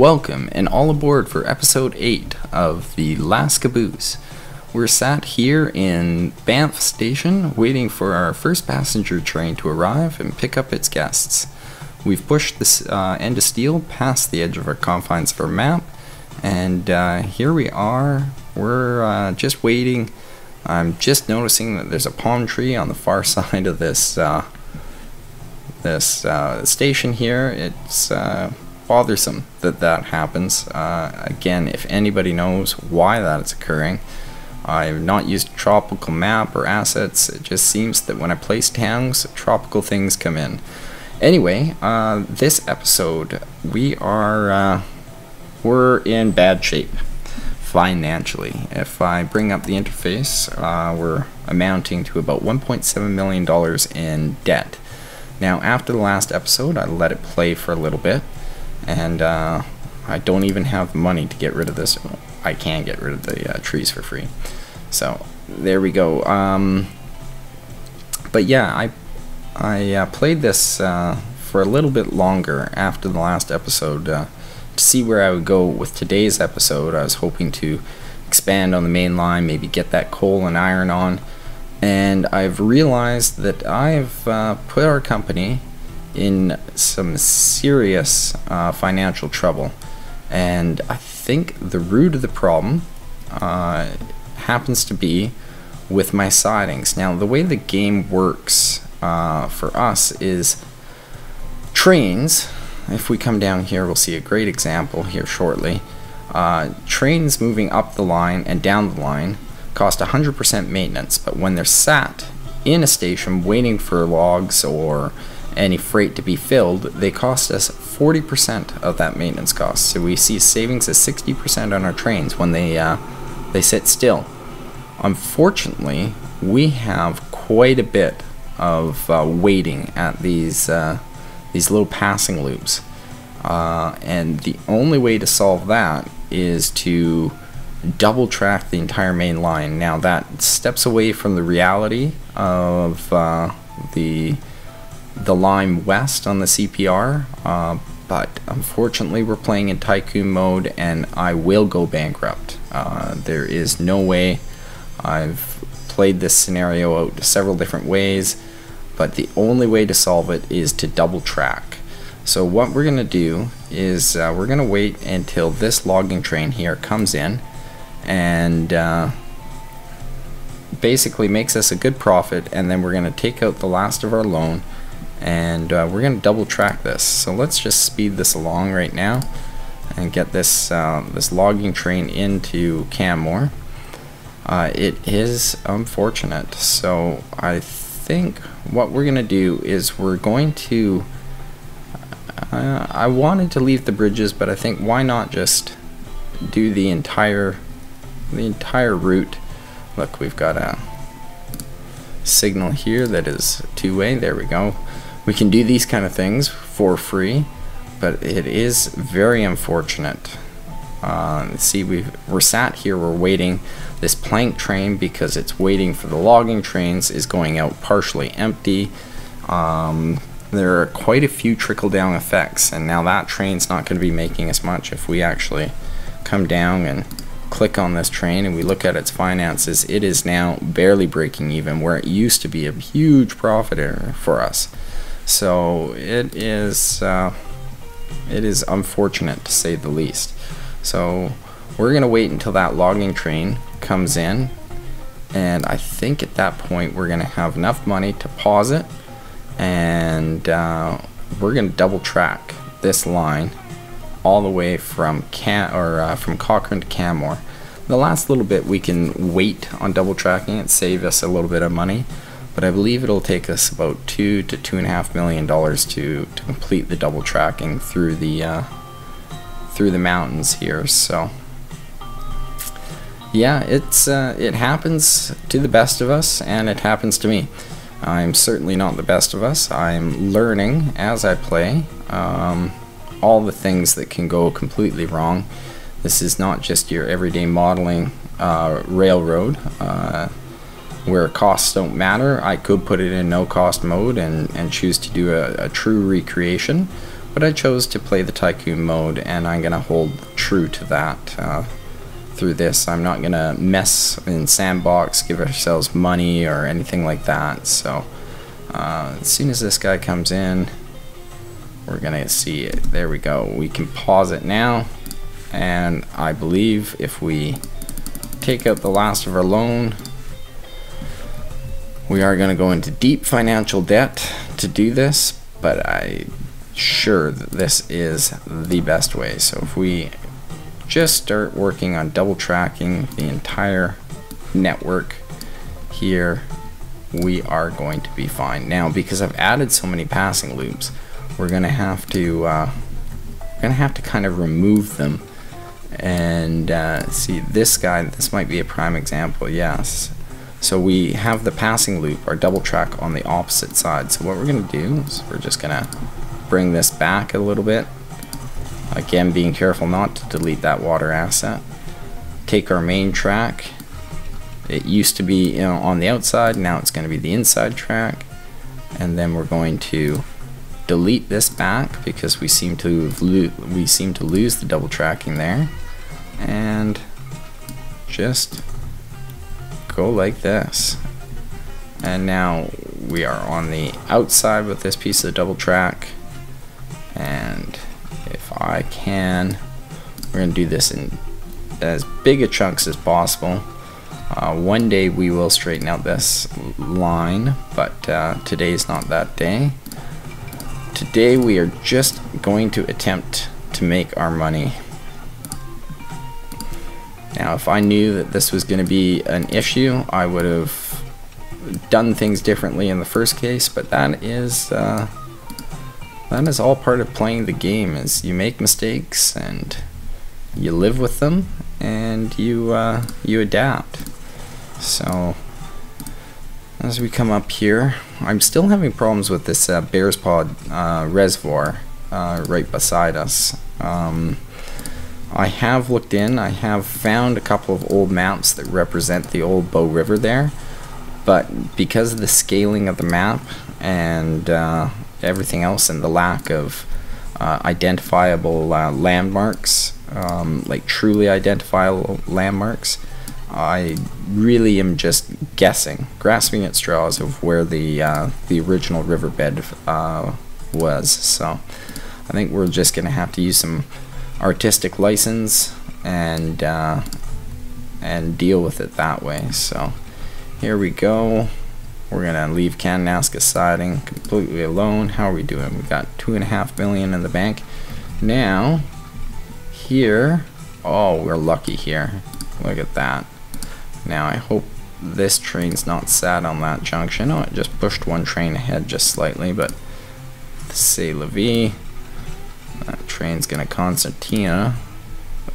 Welcome and all aboard for episode 8 of The Last Caboose. We're sat here in Banff Station waiting for our first passenger train to arrive and pick up its guests. We've pushed this uh, end of steel past the edge of our confines of our map, and uh, here we are. We're uh, just waiting. I'm just noticing that there's a palm tree on the far side of this uh, this uh, station here. It's uh, bothersome that that happens. Uh, again, if anybody knows why that is occurring, I've not used tropical map or assets. It just seems that when I place towns, tropical things come in. Anyway, uh, this episode we are uh, we're in bad shape financially. If I bring up the interface, uh, we're amounting to about 1.7 million dollars in debt. Now, after the last episode, I let it play for a little bit and uh, I don't even have money to get rid of this. I can get rid of the uh, trees for free. So there we go. Um, but yeah, I I uh, played this uh, for a little bit longer after the last episode uh, to see where I would go with today's episode. I was hoping to expand on the main line, maybe get that coal and iron on. And I've realized that I've uh, put our company in some serious uh, financial trouble. And I think the root of the problem uh, happens to be with my sidings. Now, the way the game works uh, for us is trains. If we come down here, we'll see a great example here shortly. Uh, trains moving up the line and down the line cost 100% maintenance, but when they're sat in a station waiting for logs or any freight to be filled, they cost us 40% of that maintenance cost. So we see savings of 60% on our trains when they uh, they sit still. Unfortunately, we have quite a bit of uh, waiting at these uh, these little passing loops, uh, and the only way to solve that is to double track the entire main line. Now that steps away from the reality of uh, the the Lime West on the CPR, uh, but unfortunately we're playing in Tycoon mode and I will go bankrupt. Uh, there is no way. I've played this scenario out several different ways, but the only way to solve it is to double track. So what we're going to do is uh, we're going to wait until this logging train here comes in and uh, basically makes us a good profit and then we're going to take out the last of our loan and uh, we're going to double track this. So let's just speed this along right now and get this uh, this logging train into Canmore uh, it is unfortunate. So I think what we're gonna do is we're going to uh, I wanted to leave the bridges but I think why not just do the entire the entire route? Look we've got a signal here that is two-way. There we go we can do these kind of things for free, but it is very unfortunate. Uh, see, we we're sat here, we're waiting. This plank train, because it's waiting for the logging trains, is going out partially empty. Um, there are quite a few trickle down effects, and now that train's not going to be making as much if we actually come down and click on this train and we look at its finances, it is now barely breaking even where it used to be a huge profit for us. So it is uh, it is unfortunate to say the least. So we're gonna wait until that logging train comes in, and I think at that point we're gonna have enough money to pause it, and uh, we're gonna double track this line all the way from Can or uh, from Cochrane to Canmore. The last little bit we can wait on double tracking it, save us a little bit of money but I believe it'll take us about two to two and a half million dollars to to complete the double tracking through the uh, through the mountains here. So yeah, it's uh, it happens to the best of us, and it happens to me. I'm certainly not the best of us. I'm learning as I play um, all the things that can go completely wrong. This is not just your everyday modeling uh, railroad. Where costs don't matter, I could put it in no cost mode and, and choose to do a, a true recreation. But I chose to play the Tycoon mode, and I'm going to hold true to that uh, through this. I'm not going to mess in Sandbox, give ourselves money or anything like that. So uh, as soon as this guy comes in, we're going to see it. There we go. We can pause it now. And I believe if we take out the last of our loan, we are going to go into deep financial debt to do this, but I sure that this is the best way. So if we just start working on double tracking the entire network here, we are going to be fine. Now, because I've added so many passing loops, we're going to have to uh, we're going to have to kind of remove them and uh, see this guy this might be a prime example yes so we have the passing loop our double track on the opposite side. So what we're gonna do is we're just gonna bring this back a little bit. Again being careful not to delete that water asset. Take our main track. It used to be you know, on the outside now it's going to be the inside track. And then we're going to delete this back because we seem to we seem to lose the double tracking there. And just go like this. And now we are on the outside with this piece of double track. And if I can we're gonna do this in as big a chunks as possible. Uh, one day we will straighten out this line but uh, today is not that day. Today we are just going to attempt to make our money now, if I knew that this was going to be an issue, I would have done things differently in the first case, but that is uh, that is all part of playing the game. Is you make mistakes and you live with them and you uh, you adapt. So as we come up here, I'm still having problems with this uh, Bearspaw uh, reservoir uh, right beside us. Um, I have looked in, I have found a couple of old maps that represent the old Bow River there, but because of the scaling of the map and uh, everything else and the lack of uh, identifiable uh, landmarks, um, like truly identifiable landmarks, I really am just guessing, grasping at straws of where the uh, the original riverbed uh, was. So I think we're just going to have to use some artistic license and uh, and deal with it that way. So here we go. We're gonna leave Kananaskis siding completely alone. How are we doing? We got two and a half million in the bank. Now here, oh, we're lucky here. Look at that. Now I hope this train's not sat on that junction. Oh, it just pushed one train ahead just slightly, but say vie. That train's gonna Constantina.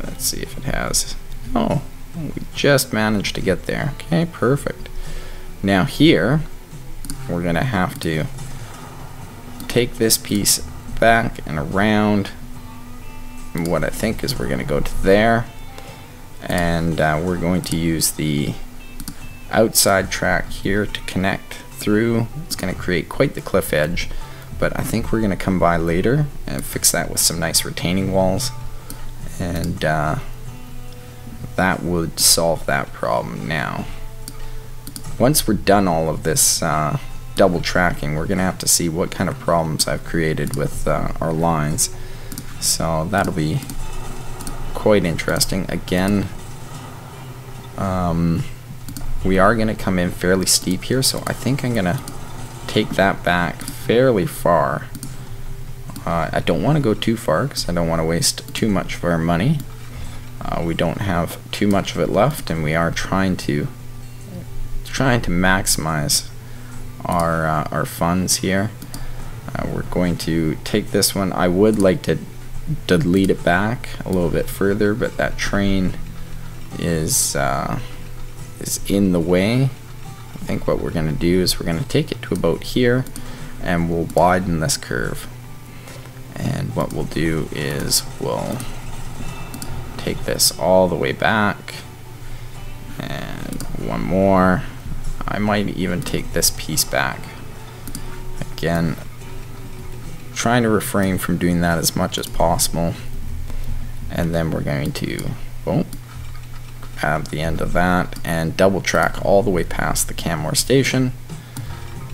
Let's see if it has. Oh, we just managed to get there. Okay, perfect. Now here, we're gonna have to take this piece back and around. What I think is we're gonna go to there, and uh, we're going to use the outside track here to connect through. It's gonna create quite the cliff edge but I think we're gonna come by later and fix that with some nice retaining walls. And uh, that would solve that problem now. Once we're done all of this uh, double tracking we're gonna have to see what kind of problems I've created with uh, our lines. So that'll be quite interesting. Again um, we are gonna come in fairly steep here so I think I'm gonna take that back fairly far. Uh, I don't want to go too far because I don't want to waste too much of our money. Uh, we don't have too much of it left, and we are trying to trying to maximize our uh, our funds here. Uh, we're going to take this one. I would like to delete it back a little bit further, but that train is uh, is in the way. I think what we're going to do is we're going to take it to about here and we'll widen this curve and what we'll do is we'll take this all the way back and one more I might even take this piece back again trying to refrain from doing that as much as possible. And then we're going to boom, add the end of that and double track all the way past the Canmore station.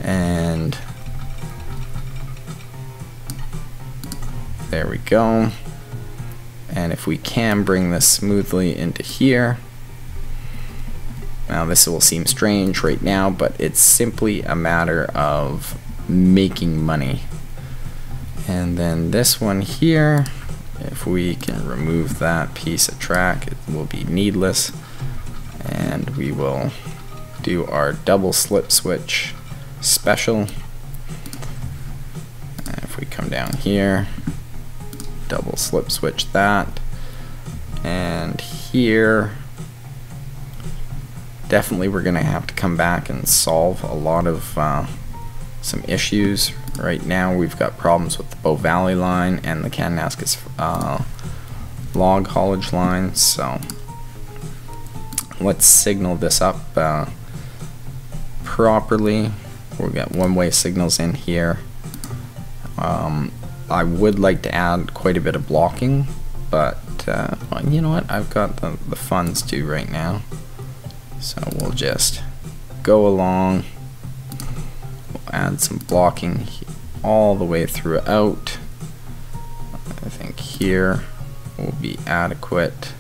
And there we go. And if we can bring this smoothly into here, now this will seem strange right now, but it's simply a matter of making money. And then this one here, if we can remove that piece of track, it will be needless. And we will do our double slip switch special. And if we come down here, double slip switch that. And here, definitely we're going to have to come back and solve a lot of uh, some issues. Right now we've got problems with the Bow Valley line and the Kananaskis uh, log haulage line, so let's signal this up uh, properly. We've got one-way signals in here. Um, I would like to add quite a bit of blocking, but uh, well, you know what? I've got the, the funds to right now. So we'll just go along, we'll add some blocking all the way throughout. I think here will be adequate.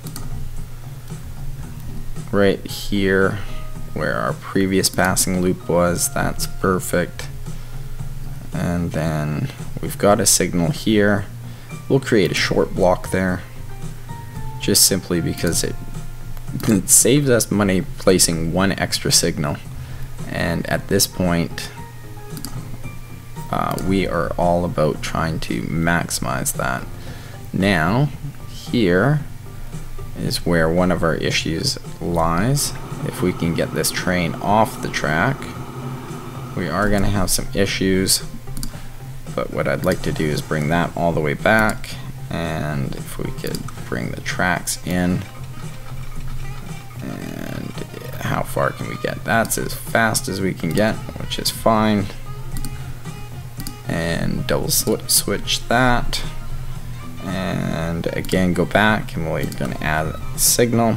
Right here where our previous passing loop was, that's perfect. And then we've got a signal here. We'll create a short block there just simply because it it saves us money placing one extra signal. And at this point uh, we are all about trying to maximize that. Now here is where one of our issues lies. If we can get this train off the track we are going to have some issues but what I'd like to do is bring that all the way back and if we could bring the tracks in and how far can we get? That's as fast as we can get, which is fine. And double switch that. And again, go back and we're going to add signal.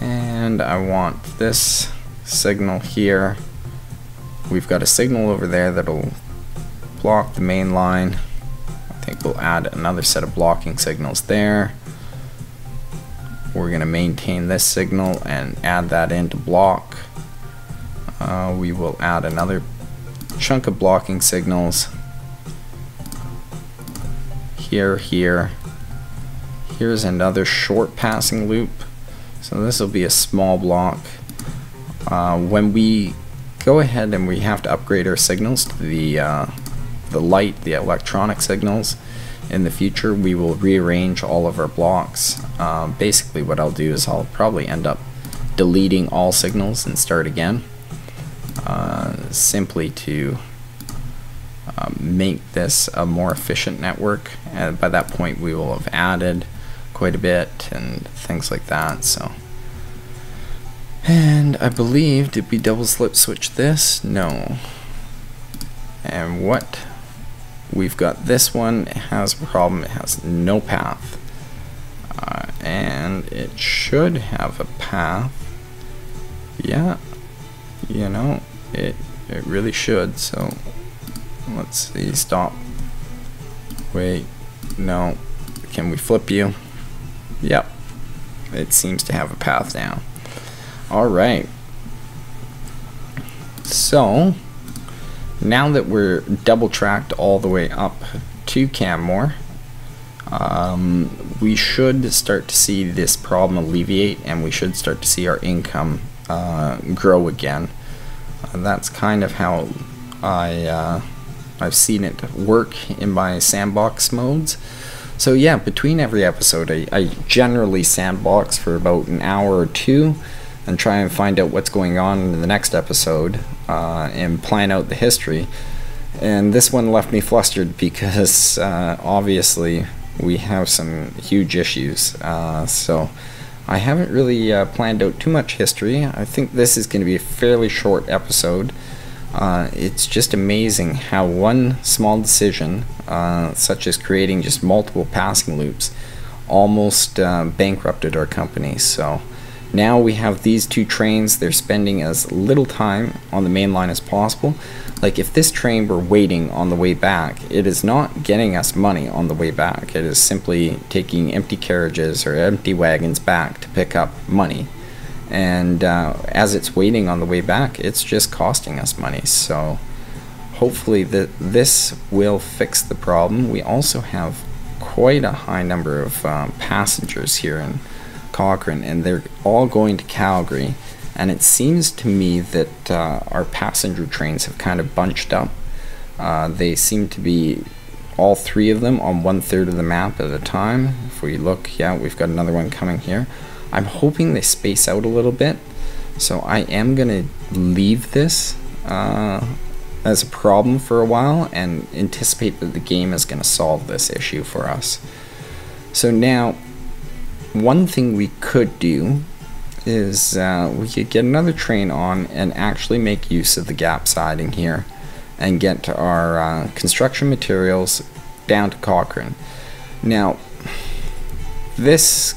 And I want this signal here. We've got a signal over there that'll block the main line. I think we'll add another set of blocking signals there we're going to maintain this signal and add that into block. Uh, we will add another chunk of blocking signals here, here. Here's another short passing loop. So this will be a small block. Uh, when we go ahead and we have to upgrade our signals to the uh, the light, the electronic signals, in the future we will rearrange all of our blocks. Um, basically what I'll do is I'll probably end up deleting all signals and start again uh, simply to um, make this a more efficient network. And by that point we will have added quite a bit and things like that so. And I believe did we double slip switch this? No. And what We've got this one, it has a problem, it has no path. Uh, and it should have a path. Yeah, you know, it, it really should, so let's see, stop. Wait, no, can we flip you? Yep, it seems to have a path now. Alright, so now that we're double tracked all the way up to Canmore, um, we should start to see this problem alleviate and we should start to see our income uh, grow again. Uh, that's kind of how I, uh, I've seen it work in my sandbox modes. So yeah, between every episode I, I generally sandbox for about an hour or two and try and find out what's going on in the next episode uh, and plan out the history. And this one left me flustered because uh, obviously we have some huge issues. Uh, so I haven't really uh, planned out too much history. I think this is going to be a fairly short episode. Uh, it's just amazing how one small decision, uh, such as creating just multiple passing loops, almost bankrupted our company. So now we have these two trains, they're spending as little time on the main line as possible. Like if this train were waiting on the way back, it is not getting us money on the way back. It is simply taking empty carriages or empty wagons back to pick up money. And uh, as it's waiting on the way back, it's just costing us money. So hopefully that this will fix the problem. We also have quite a high number of um, passengers here Cochrane, and they're all going to Calgary. And it seems to me that uh, our passenger trains have kind of bunched up. Uh, they seem to be all three of them on one third of the map at a time. If we look, yeah, we've got another one coming here. I'm hoping they space out a little bit. So I am going to leave this uh, as a problem for a while and anticipate that the game is going to solve this issue for us. So now one thing we could do is uh, we could get another train on and actually make use of the gap siding here and get our uh, construction materials down to Cochrane. Now, this,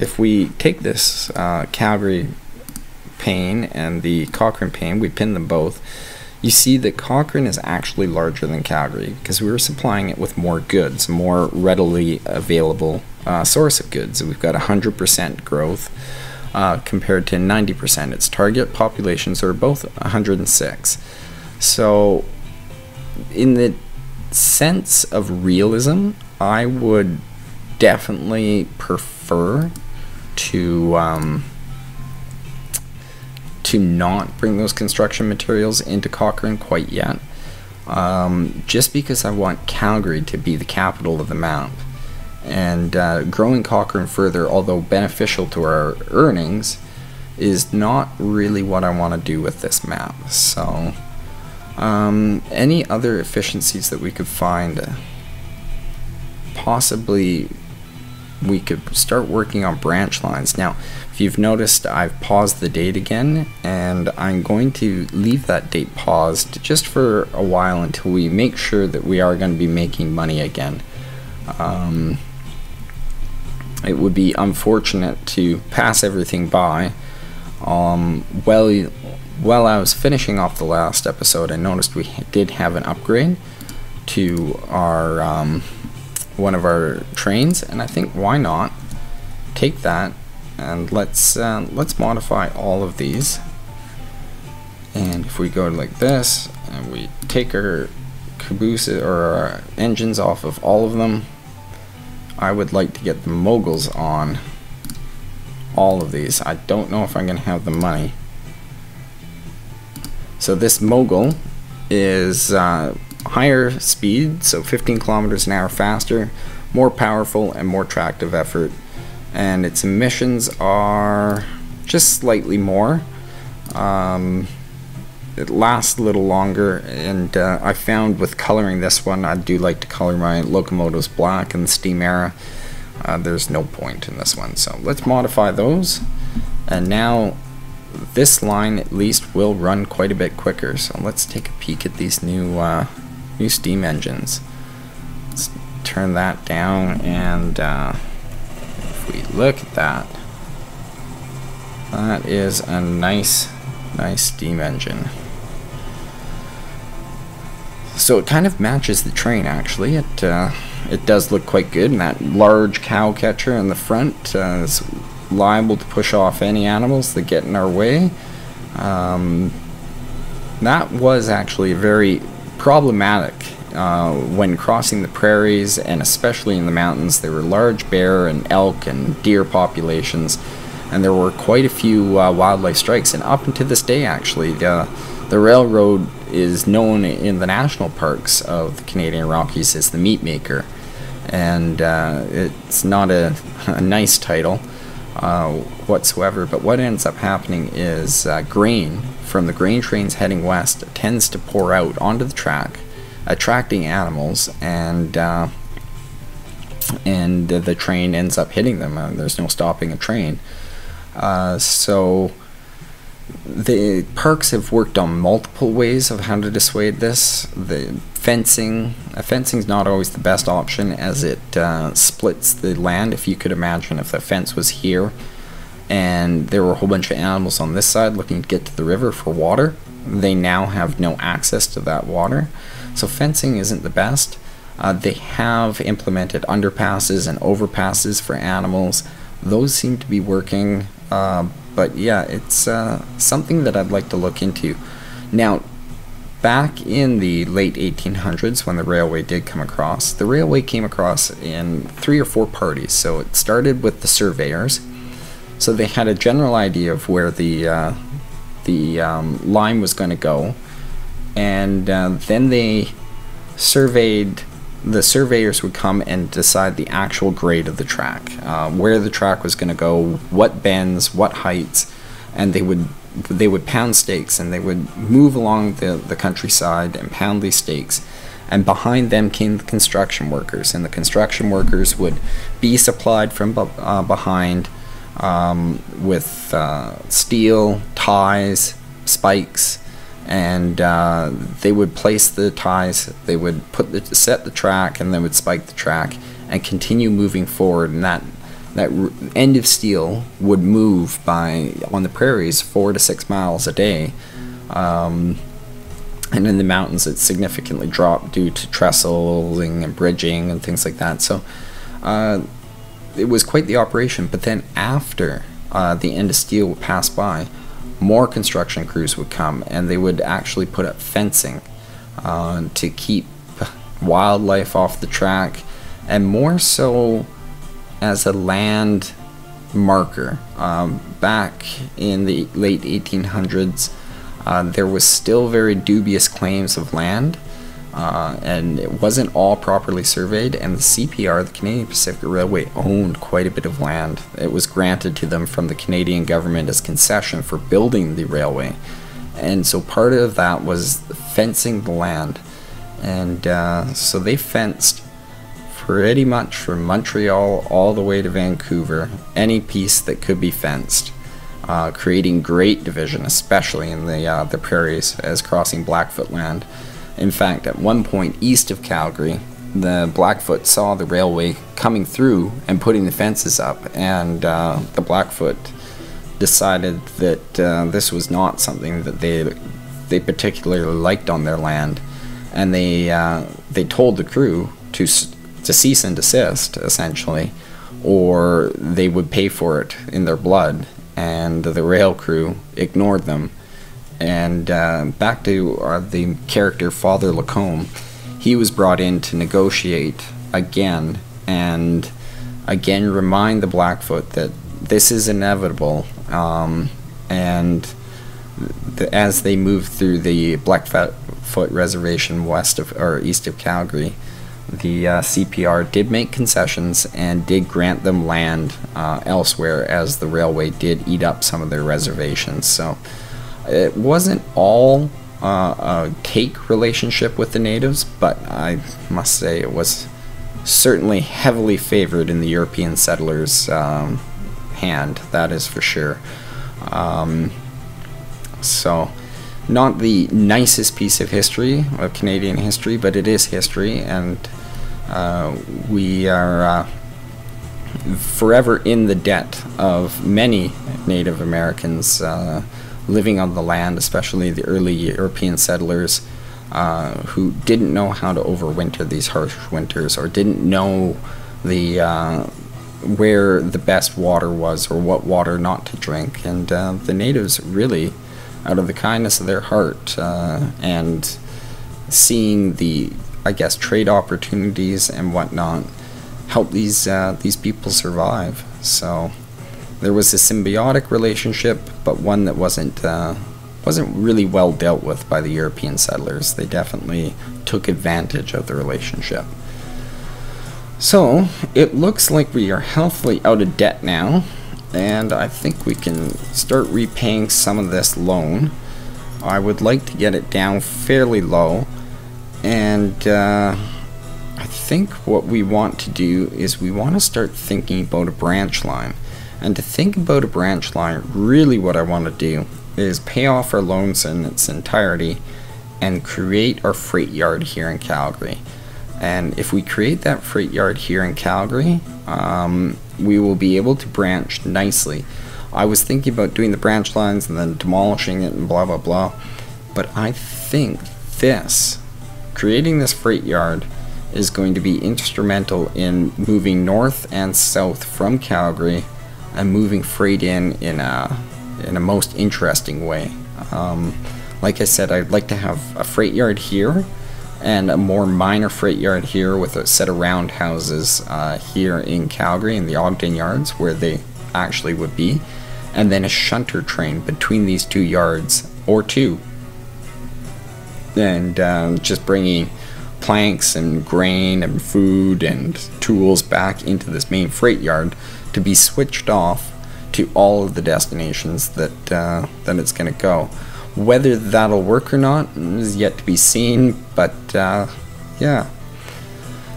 if we take this uh, Calgary pane and the Cochrane pane, we pin them both, you see that Cochrane is actually larger than Calgary because we were supplying it with more goods, more readily available uh, source of goods. We've got 100% growth uh, compared to 90%. Its target populations are both 106. So, in the sense of realism, I would definitely prefer to um, to not bring those construction materials into Cochrane quite yet. Um, just because I want Calgary to be the capital of the map and uh, growing Cochrane further, although beneficial to our earnings, is not really what I want to do with this map. So, um, any other efficiencies that we could find, possibly we could start working on branch lines. Now, if you've noticed, I've paused the date again, and I'm going to leave that date paused just for a while until we make sure that we are going to be making money again. Um, it would be unfortunate to pass everything by. Um, well, while I was finishing off the last episode, I noticed we did have an upgrade to our um, one of our trains, and I think why not take that and let's uh, let's modify all of these. And if we go like this, and we take our caboose or our engines off of all of them, I would like to get the moguls on all of these. I don't know if I'm going to have the money. So this mogul is uh, higher speed, so 15 kilometers an hour faster, more powerful and more tractive effort. And its emissions are just slightly more. Um, it lasts a little longer and uh, I found with coloring this one I do like to color my locomotives black in the steam era. Uh, there's no point in this one so let's modify those. And now this line at least will run quite a bit quicker so let's take a peek at these new uh, new steam engines. Let's turn that down and uh, if we look at that that is a nice nice steam engine so it kind of matches the train actually. It uh, it does look quite good, and that large cow catcher in the front uh, is liable to push off any animals that get in our way. Um, that was actually very problematic uh, when crossing the prairies and especially in the mountains. There were large bear and elk and deer populations, and there were quite a few uh, wildlife strikes. And up until this day, actually, the the railroad is known in the national parks of the Canadian Rockies as the meat maker, and uh, it's not a, a nice title uh, whatsoever. But what ends up happening is uh, grain from the grain trains heading west tends to pour out onto the track, attracting animals, and uh, and the train ends up hitting them. there's no stopping a train, uh, so the parks have worked on multiple ways of how to dissuade this. The fencing, uh, fencing's not always the best option as it uh, splits the land. If you could imagine if the fence was here and there were a whole bunch of animals on this side looking to get to the river for water, they now have no access to that water. So fencing isn't the best. Uh, they have implemented underpasses and overpasses for animals. Those seem to be working. But yeah, it's uh, something that I'd like to look into. Now, back in the late 1800s, when the railway did come across, the railway came across in three or four parties. So it started with the surveyors. So they had a general idea of where the uh, the um, line was going to go, and uh, then they surveyed the surveyors would come and decide the actual grade of the track, uh, where the track was going to go, what bends, what heights, and they would they would pound stakes and they would move along the, the countryside and pound these stakes. And behind them came the construction workers, and the construction workers would be supplied from uh, behind um, with uh, steel, ties, spikes, and uh, they would place the ties. They would put the set the track, and then would spike the track and continue moving forward. And that that end of steel would move by on the prairies four to six miles a day. Um, and in the mountains, it significantly dropped due to trestling and bridging and things like that. So uh, it was quite the operation. But then after uh, the end of steel would pass by, more construction crews would come and they would actually put up fencing uh, to keep wildlife off the track and more so as a land marker. Um, back in the late 1800s, uh, there was still very dubious claims of land uh, and it wasn't all properly surveyed. And the CPR, the Canadian Pacific Railway, owned quite a bit of land. It was granted to them from the Canadian government as concession for building the railway, and so part of that was fencing the land, and uh, so they fenced pretty much from Montreal all the way to Vancouver, any piece that could be fenced. Uh, creating great division, especially in the uh, the prairies as crossing Blackfoot land. In fact, at one point east of Calgary, the Blackfoot saw the railway coming through and putting the fences up, and uh, the Blackfoot decided that uh, this was not something that they they particularly liked on their land, and they uh, they told the crew to to cease and desist essentially, or they would pay for it in their blood, and the rail crew ignored them and uh, back to uh, the character Father Lacombe, he was brought in to negotiate again and again remind the Blackfoot that this is inevitable. Um, and th- as they moved through the Blackfoot Reservation west of or east of Calgary, the uh, CPR did make concessions and did grant them land uh, elsewhere as the railway did eat up some of their reservations. So it wasn't all uh, a cake relationship with the natives, but I must say it was certainly heavily favored in the European settlers' um, hand, that is for sure. Um, so, not the nicest piece of history, of Canadian history, but it is history, and uh, we are uh, forever in the debt of many Native Americans. Uh, living on the land, especially the early European settlers uh, who didn't know how to overwinter these harsh winters or didn't know the uh, where the best water was or what water not to drink. And uh, the natives really, out of the kindness of their heart uh, and seeing the, I guess, trade opportunities and whatnot, help these uh, these people survive. So there was a symbiotic relationship, but one that wasn't uh, wasn't really well dealt with by the European settlers. They definitely took advantage of the relationship. So it looks like we are healthily out of debt now, and I think we can start repaying some of this loan. I would like to get it down fairly low, and uh, I think what we want to do is we want to start thinking about a branch line. And to think about a branch line, really what I want to do is pay off our loans in its entirety and create our freight yard here in Calgary. And if we create that freight yard here in Calgary, um, we will be able to branch nicely. I was thinking about doing the branch lines and then demolishing it and blah blah blah. But I think this, creating this freight yard, is going to be instrumental in moving north and south from Calgary and moving freight in in a in a most interesting way. Um, like I said, I'd like to have a freight yard here and a more minor freight yard here with a set of roundhouses uh, here in Calgary in the Ogden yards where they actually would be, and then a shunter train between these two yards or two, and um, just bringing planks and grain and food and tools back into this main freight yard to be switched off to all of the destinations that uh, that it's going to go. Whether that'll work or not is yet to be seen, but uh, yeah.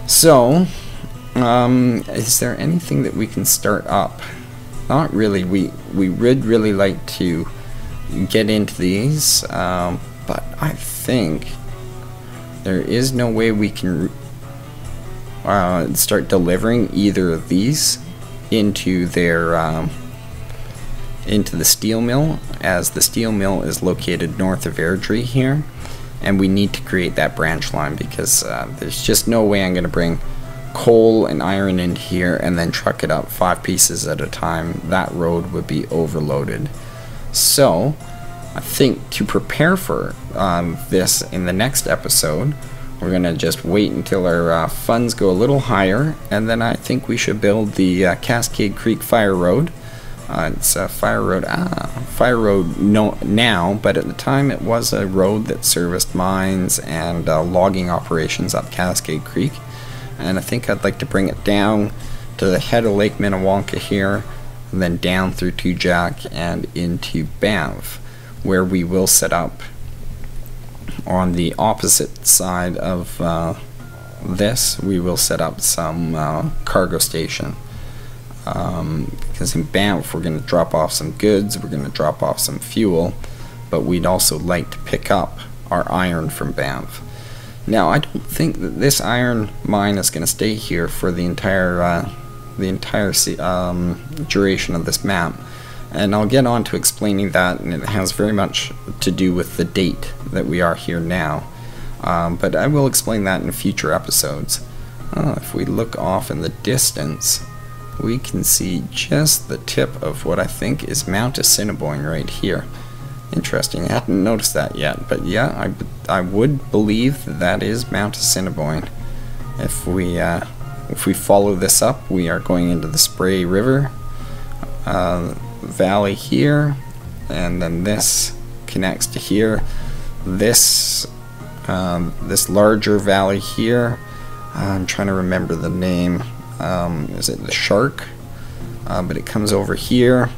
So, um, is there anything that we can start up? Not really. We we would really like to get into these, um, but I think there is no way we can uh, start delivering either of these into their um, into the steel mill as the steel mill is located north of Airdrie here and we need to create that branch line because uh, there's just no way I'm going to bring coal and iron in here and then truck it up five pieces at a time. That road would be overloaded. So I think to prepare for um, this in the next episode, we're going to just wait until our uh, funds go a little higher and then I think we should build the uh, Cascade Creek Fire Road uh, it's a fire road. Ah, fire road no, now, but at the time it was a road that serviced mines and uh, logging operations up Cascade Creek. And I think I'd like to bring it down to the head of Lake Minnewanka here, and then down through to Jack and into Banff, where we will set up on the opposite side of uh, this. We will set up some uh, cargo station. Um, because in Banff we're going to drop off some goods, we're going to drop off some fuel, but we'd also like to pick up our iron from Banff. Now I don't think that this iron mine is going to stay here for the entire uh, the entire um, duration of this map, and I'll get on to explaining that, and it has very much to do with the date that we are here now. Um, but I will explain that in future episodes. Uh, if we look off in the distance, we can see just the tip of what I think is Mount Assiniboine right here. Interesting, I hadn't noticed that yet, but yeah, I, I would believe that, that is Mount Assiniboine. If we, uh, if we follow this up, we are going into the Spray River uh, Valley here, and then this connects to here. This, um, this larger valley here, I'm trying to remember the name. Um, is it the shark? Uh, but it comes over here,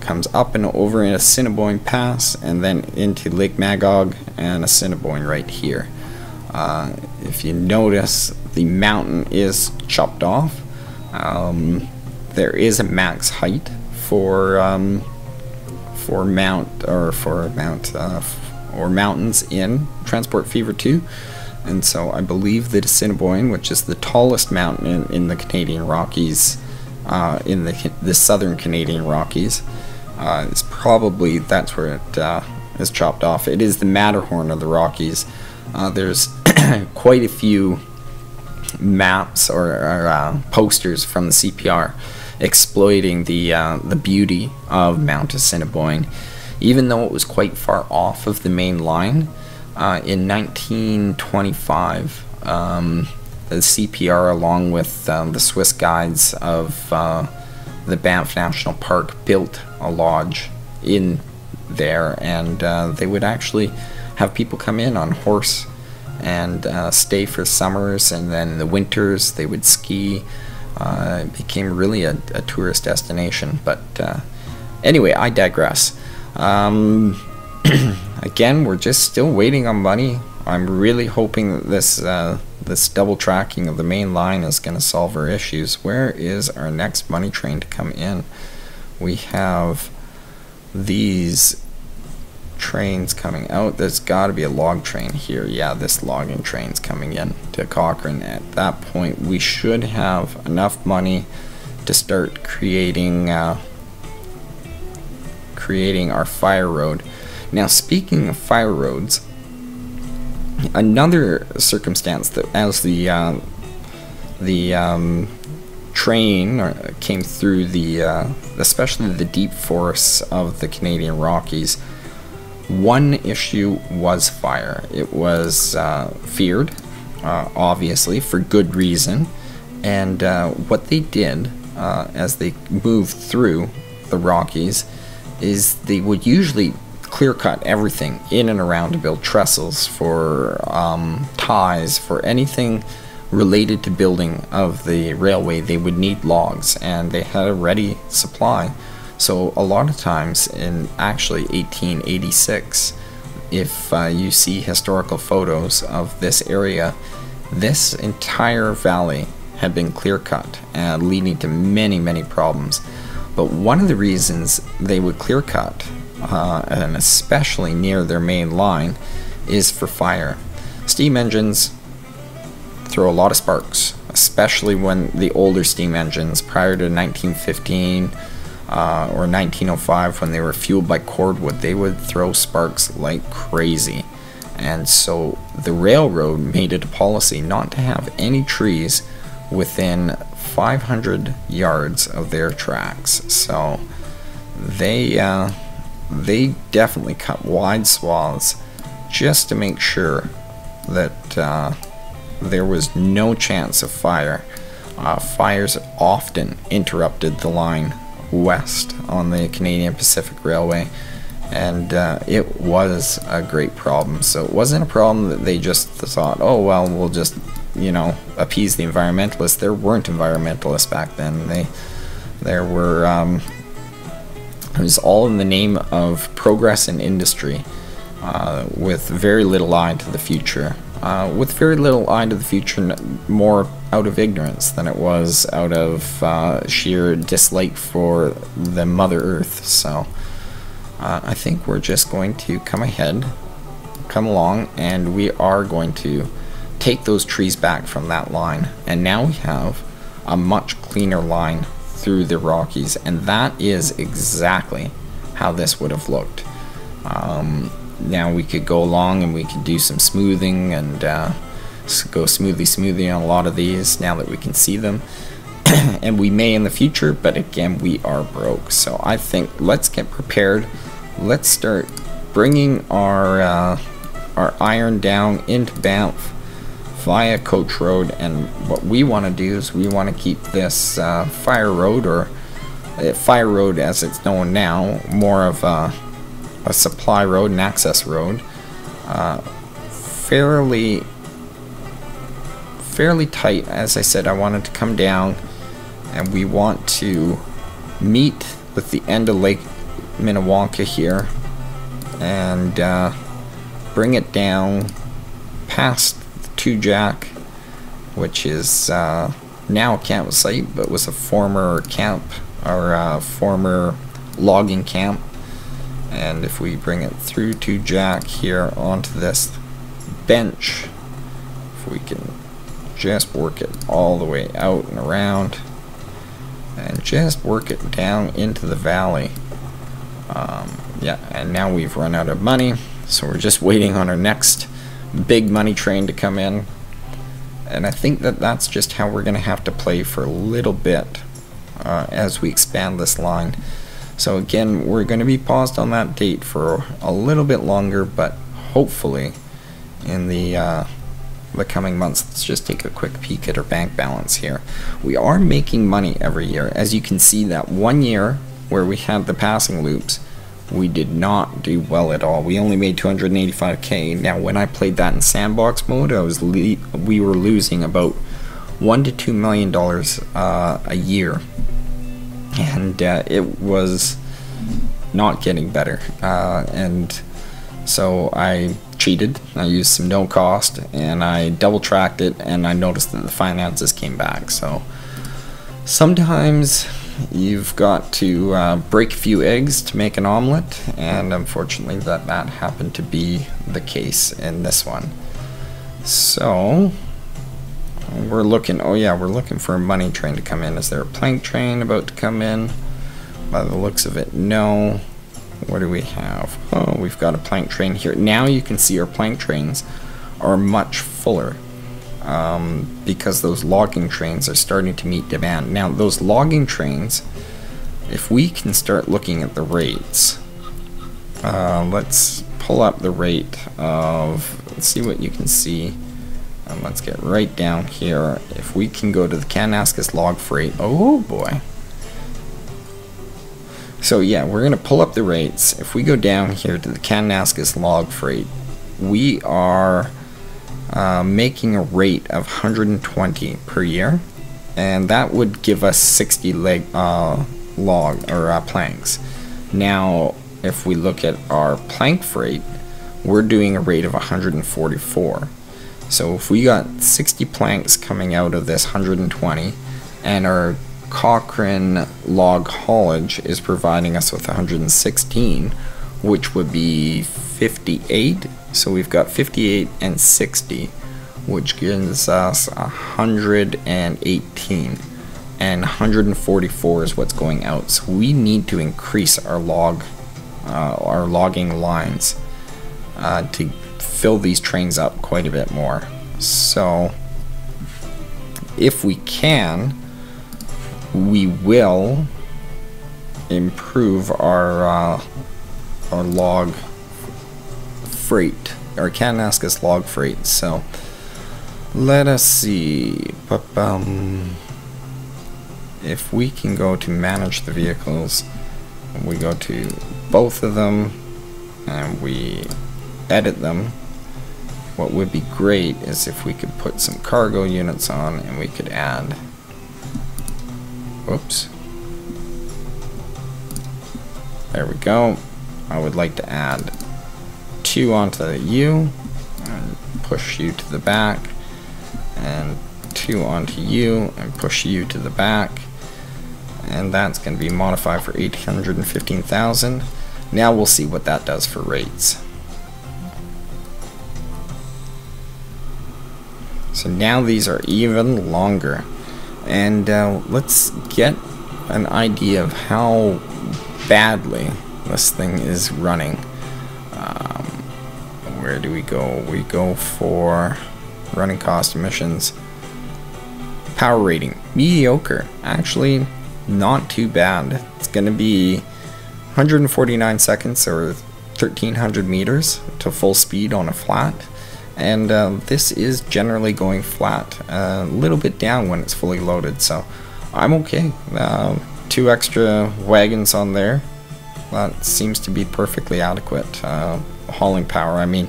comes up and over in Assiniboine Pass, and then into Lake Magog and Assiniboine right here. Uh, if you notice, the mountain is chopped off. Um, there is a max height for um, for mount or for mount uh, or mountains in Transport Fever 2. And so I believe that Assiniboine, which is the tallest mountain in, in the Canadian Rockies, uh, in the, the southern Canadian Rockies, uh, is probably that's where it uh, is chopped off. It is the Matterhorn of the Rockies. Uh, there's quite a few maps or, or uh, posters from the CPR exploiting the uh, the beauty of Mount Assiniboine, even though it was quite far off of the main line. Uh, in 1925, um, the CPR, along with um, the Swiss guides of uh, the Banff National Park, built a lodge in there, and uh, they would actually have people come in on horse and uh, stay for summers, and then in the winters they would ski. Uh, it became really a, a tourist destination, but uh, anyway, I digress. Um, again, we're just still waiting on money. I'm really hoping that this uh, this double tracking of the main line is going to solve our issues. Where is our next money train to come in? We have these trains coming out. There's got to be a log train here. Yeah, this logging train's coming in to Cochrane. At that point, we should have enough money to start creating uh, creating our fire road. Now, speaking of fire roads, another circumstance that as the uh, the um, train uh, came through the uh, especially the deep forests of the Canadian Rockies one issue was fire. It was uh, feared, uh, obviously, for good reason. And uh, what they did uh, as they moved through the Rockies is they would usually clear cut everything in and around to build trestles for um, ties, for anything related to building of the railway. They would need logs, and they had a ready supply. So a lot of times in actually 1886, if uh, you see historical photos of this area, this entire valley had been clear cut, uh, leading to many, many problems. But one of the reasons they would clear cut, uh, and especially near their main line, is for fire. Steam engines throw a lot of sparks, especially when the older steam engines prior to 1915 uh, or 1905 when they were fueled by cordwood, they would throw sparks like crazy. And so the railroad made it a policy not to have any trees within 500 yards of their tracks. So they uh, they definitely cut wide swaths just to make sure that uh, there was no chance of fire. Uh, fires often interrupted the line west on the Canadian Pacific Railway, and uh, it was a great problem. So it wasn't a problem that they just thought, oh well, we'll just you know appease the environmentalists. There weren't environmentalists back then. They there were um, it was all in the name of progress in industry, uh, with very little eye to the future. Uh, with very little eye to the future, more out of ignorance than it was out of uh, sheer dislike for the Mother Earth. So uh, I think we're just going to come ahead, come along, and we are going to take those trees back from that line. And now we have a much cleaner line through the Rockies, and that is exactly how this would have looked. Um, now we could go along and we could do some smoothing and uh, go smoothly smoothly on a lot of these now that we can see them. And we may in the future but again we are broke. So I think let's get prepared. Let's start bringing our uh, our iron down into Banff via Coach Road. And what we want to do is we want to keep this uh, fire road or uh, fire road as it's known now more of a a supply road and access road. Uh, fairly fairly tight. As I said, I wanted to come down and we want to meet with the end of Lake Minnewanka here and uh, bring it down past the Two Jack, which is uh, now a campsite, but was a former camp or uh, former logging camp and if we bring it through to Jack here onto this bench if we can just work it all the way out and around and just work it down into the valley. Um, yeah and now we've run out of money so we're just waiting on our next big money train to come in. And I think that that's just how we're gonna have to play for a little bit uh, as we expand this line. So again, we're going to be paused on that date for a little bit longer, but hopefully in the uh, the coming months, let's just take a quick peek at our bank balance here. We are making money every year. As you can see, that one year where we had the passing loops, we did not do well at all. We only made 285k. Now, when I played that in sandbox mode, I was we were losing about one to two million dollars uh, a year and uh, it was not getting better. Uh, and so I cheated. I used some no cost and I double tracked it and I noticed that the finances came back. So sometimes you've got to uh, break a few eggs to make an omelet, and unfortunately, that that happened to be the case in this one. So we're looking. Oh yeah, we're looking for a money train to come in. Is there a plank train about to come in? By the looks of it, no. What do we have? Oh, we've got a plank train here. Now you can see our plank trains are much fuller um, because those logging trains are starting to meet demand. Now, those logging trains, if we can start looking at the rates, uh, let's pull up the rate of, let's see what you can see. And let's get right down here. If we can go to the Kananaskis log freight, oh boy. So yeah, we're going to pull up the rates. If we go down here to the Kananaskis log freight, we are uh, making a rate of 120 per year, and that would give us 60 leg uh, log or uh, planks. Now, if we look at our plank freight, we're doing a rate of 144. So if we got 60 planks coming out of this 120, and our Cochrane log haulage is providing us with 116, which would be 58 so we've got 58 and 60, which gives us 118. And 144 is what's going out. So we need to increase our log, uh, our logging lines uh, to fill these trains up quite a bit more. So if we can, we will improve our uh, our log freight, our Kananaskis log freight. So let us see. Um, if we can go to manage the vehicles, we go to both of them and we edit them. What would be great is if we could put some cargo units on and we could add. Whoops. There we go. I would like to add two onto the U and push you to the back, and two onto you, and push you to the back, and that's going to be modified for 815,000. Now we'll see what that does for rates. So now these are even longer. And uh, let's get an idea of how badly this thing is running. Um, where do we go? We go for running cost emissions. Power rating, mediocre. Actually, not too bad. It's going to be 149 seconds or 1300 meters to full speed on a flat. And uh, this is generally going flat, a little bit down when it's fully loaded, so I'm okay. Uh, two extra wagons on there. That seems to be perfectly adequate. Uh, hauling power. I mean,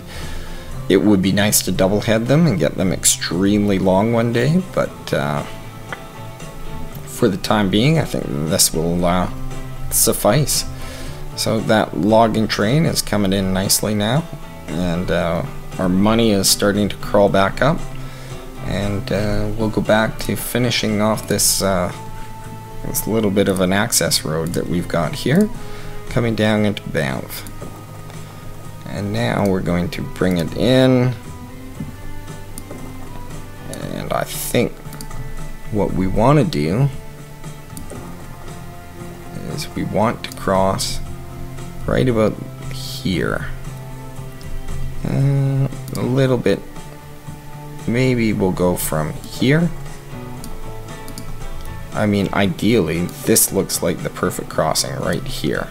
it would be nice to double head them and get them extremely long one day, but uh, for the time being, I think this will uh, suffice. So that logging train is coming in nicely now, and uh, our money is starting to crawl back up, and uh, we'll go back to finishing off this, uh, this little bit of an access road that we've got here, coming down into Banff. And now we're going to bring it in. And I think what we want to do is we want to cross right about here. Uh, a little bit. Maybe we'll go from here. I mean, ideally, this looks like the perfect crossing right here.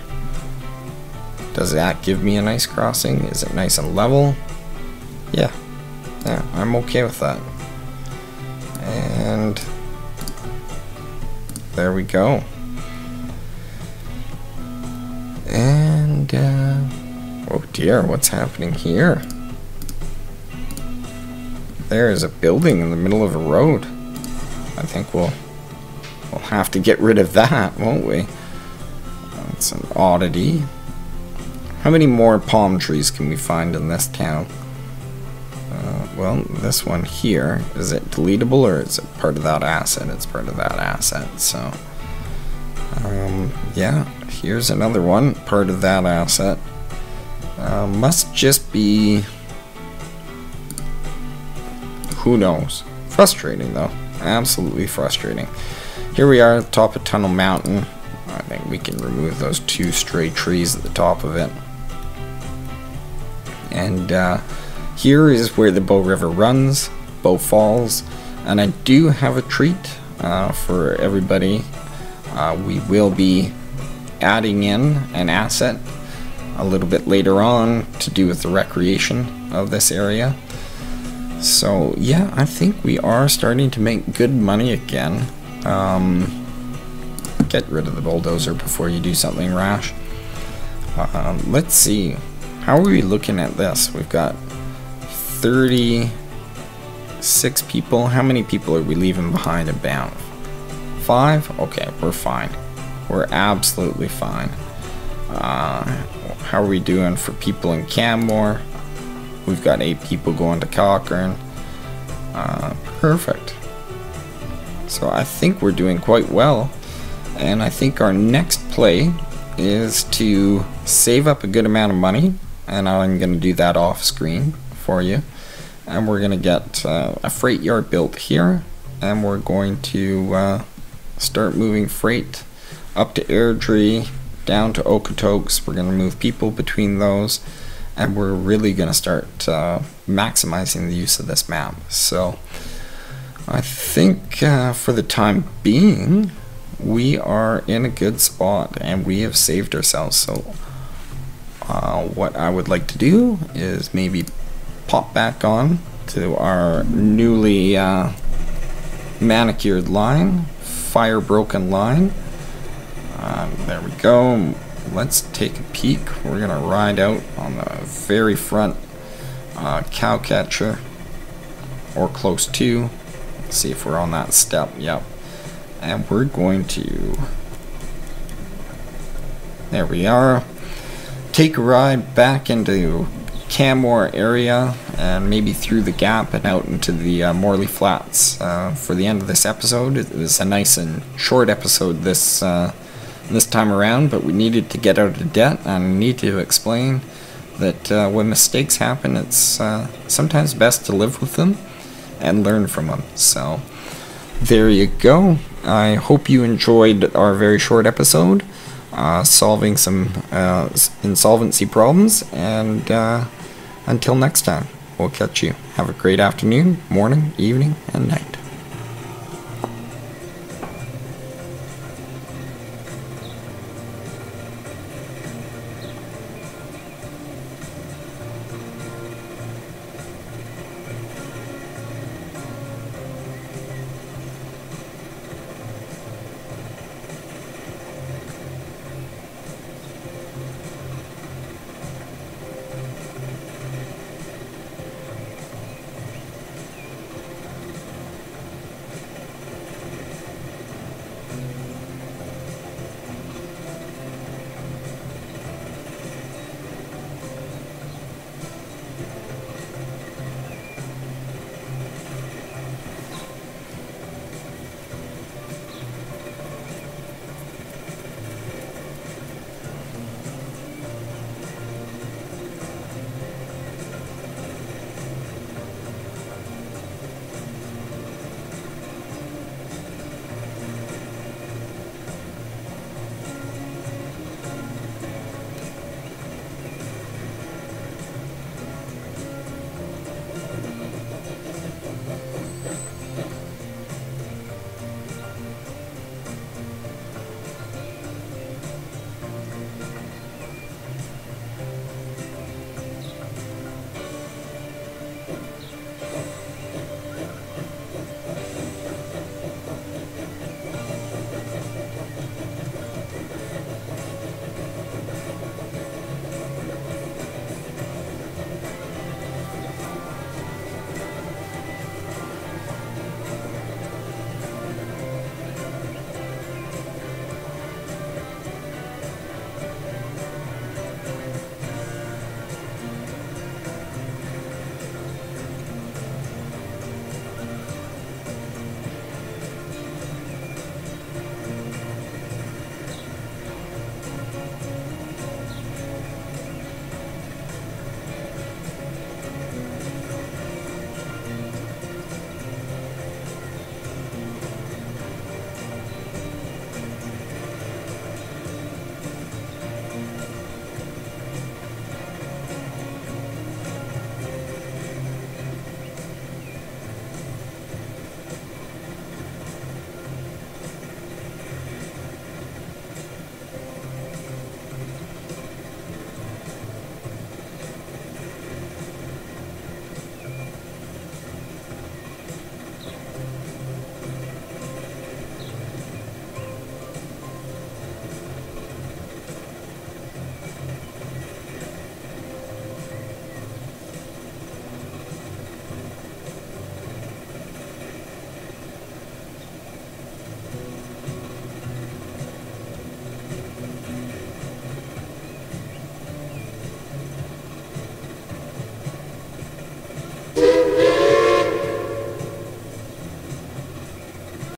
Does that give me a nice crossing? Is it nice and level? Yeah. Yeah, I'm okay with that. And there we go. And, uh, oh dear, what's happening here? There is a building in the middle of a road. I think we'll, we'll have to get rid of that, won't we? That's an oddity. How many more palm trees can we find in this town? Uh, well, this one here, is it deletable or is it part of that asset? It's part of that asset, so Um, yeah, here's another one, part of that asset. Uh, must just be... Who knows? Frustrating though. Absolutely frustrating. Here we are at the top of Tunnel Mountain. I think we can remove those two stray trees at the top of it. And uh, here is where the Bow River runs, Bow Falls, and I do have a treat uh, for everybody. Uh, we will be adding in an asset a little bit later on to do with the recreation of this area. So yeah, I think we are starting to make good money again. Um, get rid of the bulldozer before you do something rash. Uh, let's see. How are we looking at this? We've got 36 people. How many people are we leaving behind in Banff? Five? Okay, we're fine. We're absolutely fine. Uh, how are we doing for people in Canmore? We've got eight people going to Cochrane. Uh, perfect. So I think we're doing quite well. And I think our next play is to save up a good amount of money. And I'm going to do that off screen for you. And we're going to get uh, a freight yard built here. And we're going to uh, start moving freight up to Airdrie, down to Okotoks. We're going to move people between those. And we're really going to start uh, maximizing the use of this map. So I think uh, for the time being, we are in a good spot and we have saved ourselves. So uh, what I would like to do is maybe pop back on to our newly uh, manicured line, fire broken line. Uh, there we go. Let's take a peek. We're gonna ride out on the very front uh, cow catcher or close to. Let's see if we're on that step. Yep and we're going to there we are take a ride back into Canmore area and maybe through the gap and out into the uh, Morley Flats uh, for the end of this episode. It was a nice and short episode this uh, this time around, but we needed to get out of debt and need to explain that uh, when mistakes happen, it's uh, sometimes best to live with them and learn from them. So there you go. I hope you enjoyed our very short episode, uh, solving some uh, insolvency problems, and uh, until next time, we'll catch you. Have a great afternoon, morning, evening, and night.